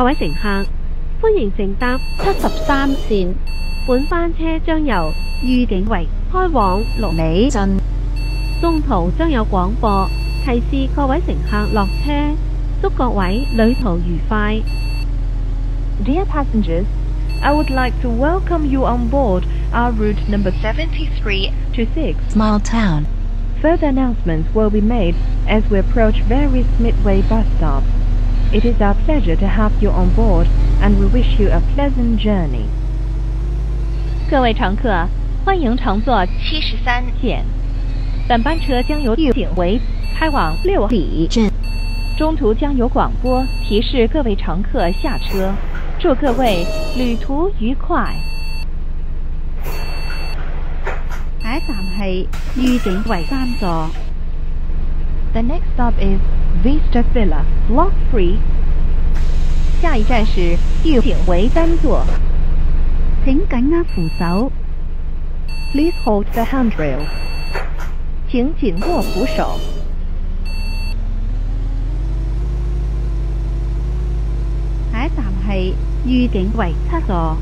各位乘客，欢迎乘搭七十三线本班车，将由御景围开往六尾。镇，中途将有广播提示各位乘客落车。祝各位旅途愉快。Dear passengers, I would like to welcome you on board our route number seventy-three to six mile town. Further announcements will be made as we approach various midway bus stops. It is our pleasure to have you on board, and we wish you a pleasant journey. 各位乘客，欢迎乘坐七十三线。本班车将由玉井为开往六里镇，中途将有广播提示各位乘客下车。祝各位旅途愉快。下一站是玉井为三座。The next stop is. Vista Villa Block Three，下一站是御景围单座，请紧握扶手。Please hold the handrail，请紧握扶手。下一站是御景围七座。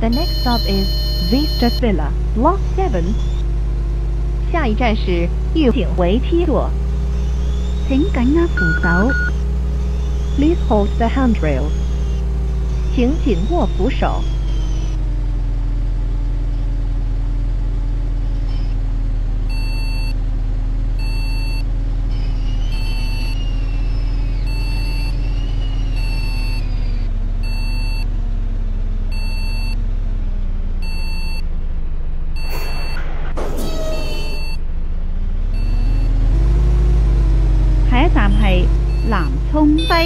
The next stop is Vista Villa Block Seven，下一站是御景围七座。请紧握扶手。Please hold the handrail. 请紧握扶手。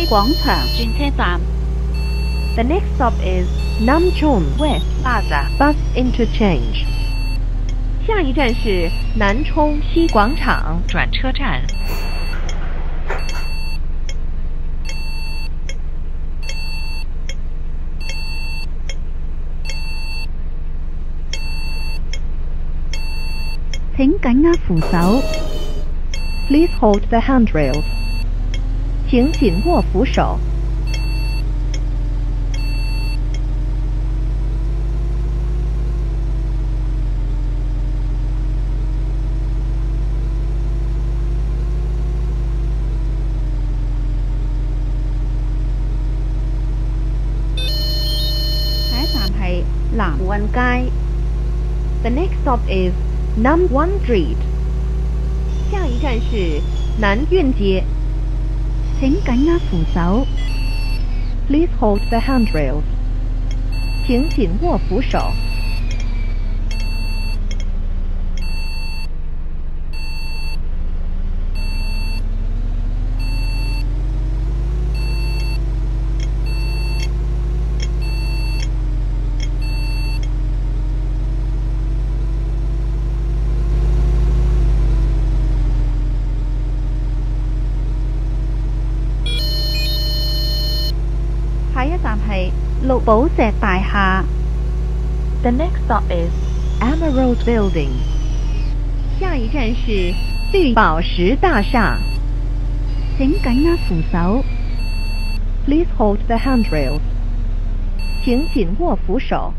广场转车站。The next stop is n a m c h u n g West Bus Interchange. 下一站是南充西广场转车站。请紧握扶手。Please hold the handrail. s 请紧握扶手。下一站系南运街。 The next stop is Nam Wan Street. 下一站是南运街， 请紧握扶手。Please hold the handrails。请紧握扶手。宝石大厦。The next stop is Emerald Building。下一站是绿宝石大厦。请紧握扶手。Please hold the handrail。请紧握扶手。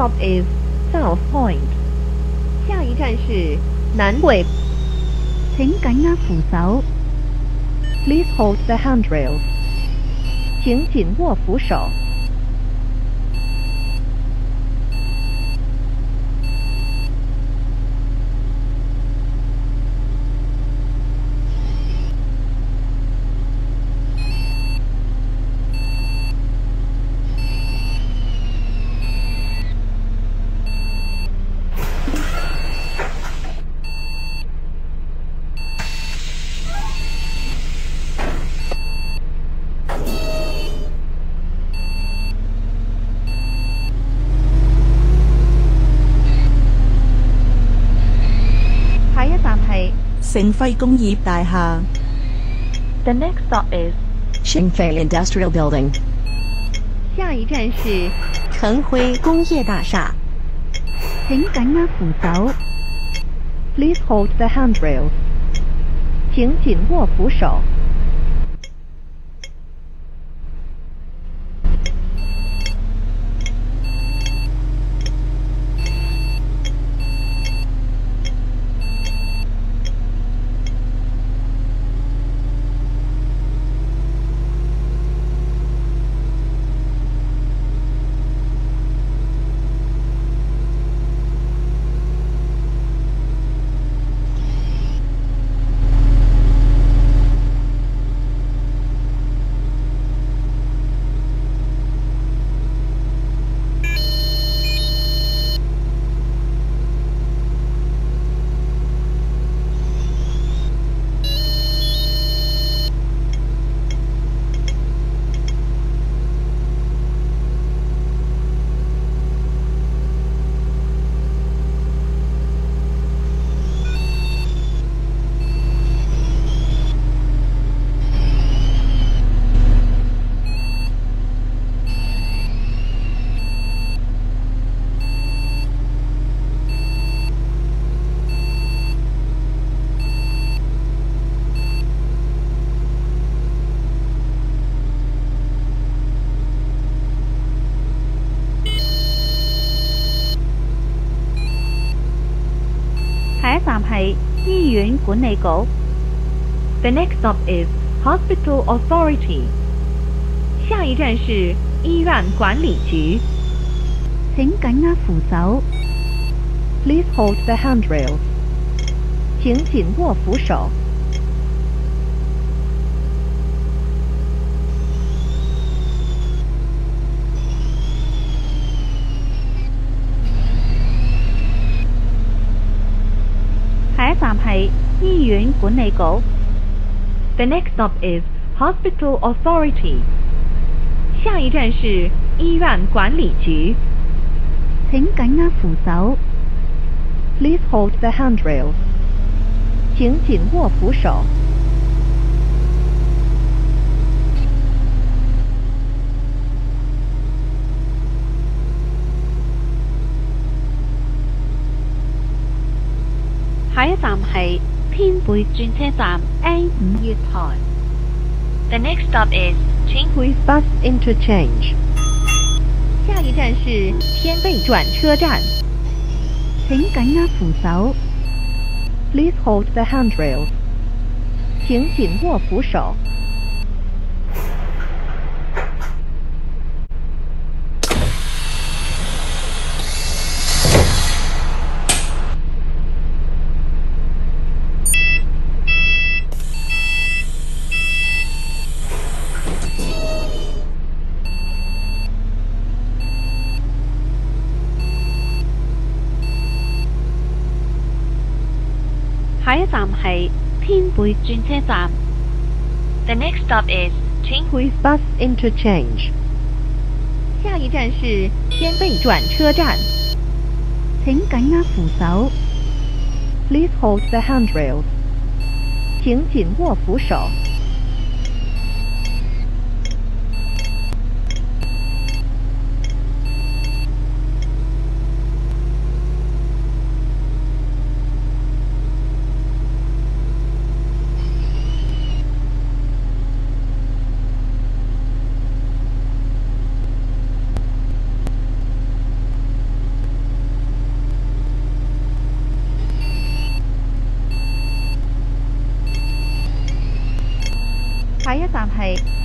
stop is South Point. 下一站是南汇，请紧握扶手。 Please hold the handrail. 请紧握扶手。 盛辉工业大厦。The next stop is s h n g h u i Industrial Building. 下一站是盛辉工业大厦。请紧握扶手。Please hold the handrail. 请紧握扶手。去医院管理局。The next stop is Hospital Authority。下一站是医院管理局。请紧握扶手。Please hold the handrail。请紧握扶手。一站系医院管理局。The next stop is Hospital Authority。下一站是医院管理局。请紧握扶手。Please hold the handrail。请紧握扶手。下一站系天会转车站 A 五月台。The next stop is Tianhe Bus Interchange。下一站是天贝转车站，请紧握扶手。Please hold the handrail。请紧握扶手。车站系天贝转车站。The next stop is Tianhe Bus Interchange。下一站是天贝转车站。请紧握扶手。Please hold the handrails。请紧握扶手。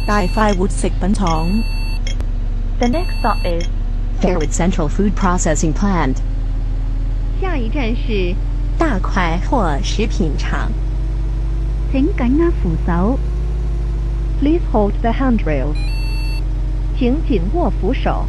大快活食品厂。下一站是大快活食品厂，请紧握扶手。Please hold the handrail。请紧握扶手。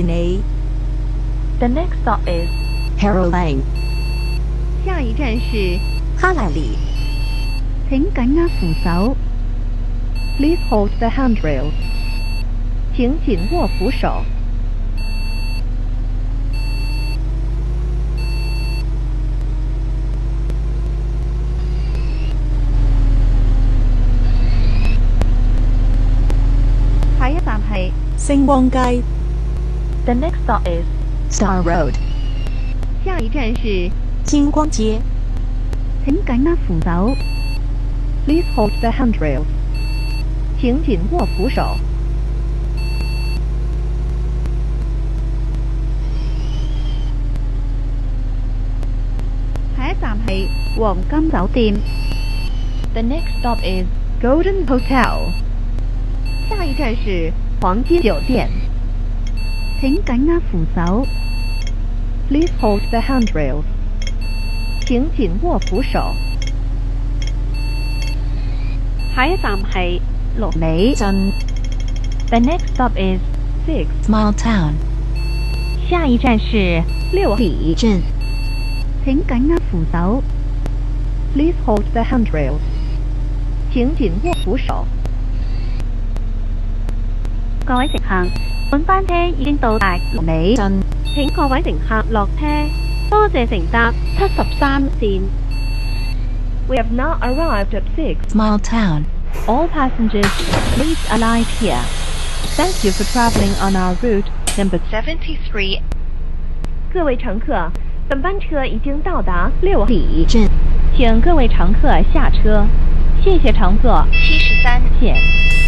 内，The next stop is Harrow Lane。下一站是哈莱里，请紧握扶手。Please hold the handrail。请紧握扶手。下一站是星光街。The next stop is Star Road. 下一站是金光街。请紧握扶手。Please hold the handrails. 请紧握扶手。下一站是黄金酒店。The next stop is Golden Hotel. 下一站是黄金酒店。请紧握扶手。Please hold the handrails。请紧握扶手。下一站系六里镇。The next stop is Six Mile Town。下一站是六里镇。请紧握扶手。Please hold the handrails。请紧握扶手。各位乘客。本班车已经到达六里镇，请各位乘客落车，多谢乘搭七十三线。We have now arrived at Six Mile Town. All passengers, please alight here. Thank you for traveling on our route number seventy-three。各位乘客，本班车已经到达六里镇，请各位乘客下车，谢谢乘坐七十三线。